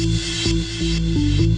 Música